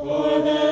for the